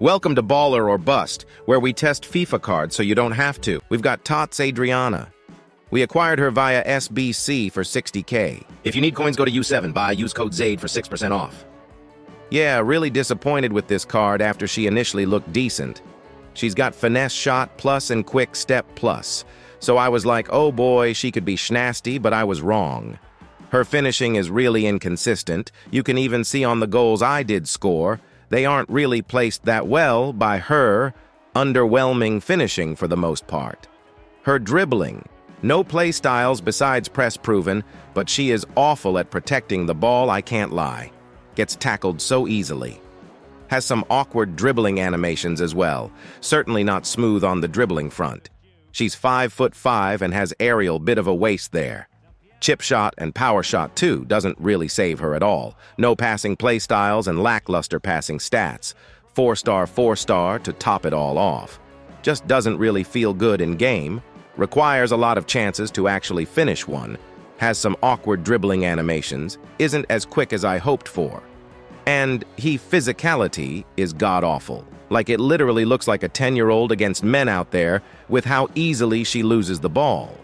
Welcome to Baller or Bust, where we test FIFA cards so you don't have to. We've got Tots Adriana. We acquired her via SBC for 60k. If you need coins, go to U7. Buy, use code ZADE for 6% off. Yeah, really disappointed with this card after she initially looked decent. She's got finesse shot plus and quick step plus. So I was like, oh boy, she could be schnasty, but I was wrong. Her finishing is really inconsistent. You can even see on the goals I did score, they aren't really placed that well by her underwhelming finishing for the most part. Her dribbling, no play styles besides press proven, but she is awful at protecting the ball, I can't lie. Gets tackled so easily. Has some awkward dribbling animations as well, certainly not smooth on the dribbling front. She's 5 foot 5 and has aerial bit of a waste there. Chip shot and power shot, too, doesn't really save her at all. No passing play styles and lackluster passing stats. Four star, four star to top it all off. Just doesn't really feel good in game. Requires a lot of chances to actually finish one. Has some awkward dribbling animations. Isn't as quick as I hoped for. And he physicality is god awful. Like it literally looks like a 10 year old against men out there with how easily she loses the ball.